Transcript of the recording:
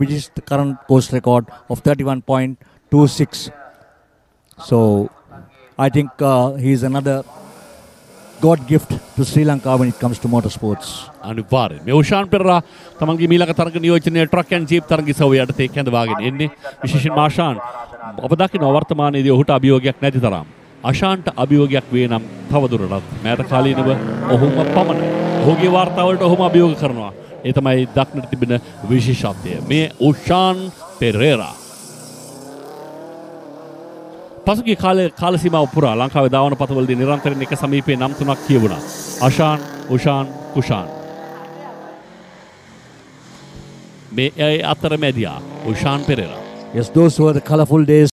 which is the current course record of 31.26. So I think uh, he's another God gift to Sri Lanka when it comes to motorsports. අනිවාර්යෙන් මේ උෂාන් පෙරරා තමන්ගේ මීළඟ තරග නියෝජනය truck and jeep තරග ඉසව යටතේ කැඳවාගෙන එන්නේ විශේෂයෙන් මාෂාන් අප දකින වර්තමානයේදී ඔහුට අභියෝගයක් නැති තරම් අශාන්ට අභියෝගයක් වේ නම් තවදුරටත් මෑත කාලීනව ඔහුම පමණයි. ඔහුගේ වාර්තාවලට ඔහුම අභියෝග කරනවා. ඒ තමයි දක්නට තිබෙන විශේෂත්වය. මේ උෂාන් පෙරේරා. පසුගේ කාල කාල සීමාව පුරා ලංකාවේ දාවන පතවලදී නිරන්තරයෙන් එක සමීපයේ නම් තුනක් කියවුණා. අශාන්, උෂාන්, කුෂාන්. මේ අය අතරමැදියා Ushan Perera. Yes, those were the colorful days